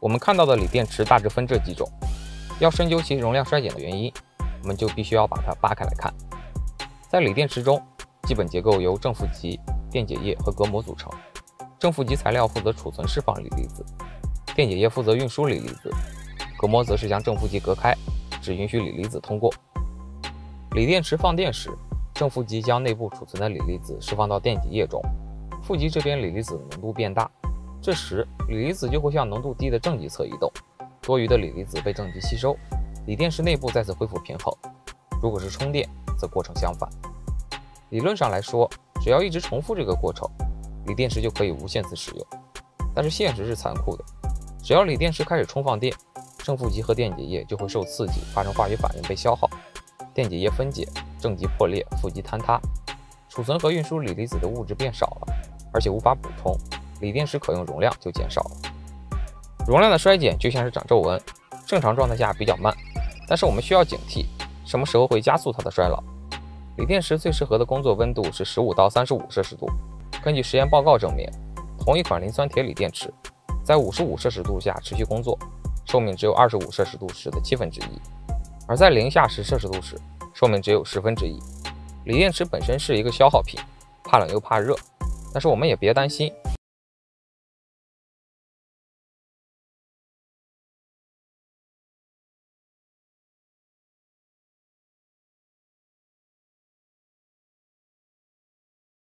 我们看到的锂电池大致分这几种，要深究其容量衰减的原因，我们就必须要把它扒开来看。在锂电池中，基本结构由正负极、电解液和隔膜组成。正负极材料负责储存释放锂离子，电解液负责运输锂离子，隔膜则是将正负极隔开，只允许锂离子通过。锂电池放电时，正负极将内部储存的锂离子释放到电解液中，负极这边锂离子浓度变大。这时，锂离子就会向浓度低的正极侧移动，多余的锂离子被正极吸收，锂电池内部再次恢复平衡。如果是充电，则过程相反。理论上来说，只要一直重复这个过程，锂电池就可以无限次使用。但是现实是残酷的，只要锂电池开始充放电，正负极和电解液就会受刺激，发生化学反应被消耗，电解液分解，正极破裂，负极坍塌，储存和运输锂离子的物质变少了，而且无法补充。锂电池可用容量就减少了，容量的衰减就像是长皱纹，正常状态下比较慢，但是我们需要警惕，什么时候会加速它的衰老？锂电池最适合的工作温度是十五到三十五摄氏度。根据实验报告证明，同一款磷酸铁锂电池在五十五摄氏度下持续工作，寿命只有二十五摄氏度时的七分之一；而在零下十摄氏度时，寿命只有十分之一。锂电池本身是一个消耗品，怕冷又怕热，但是我们也别担心。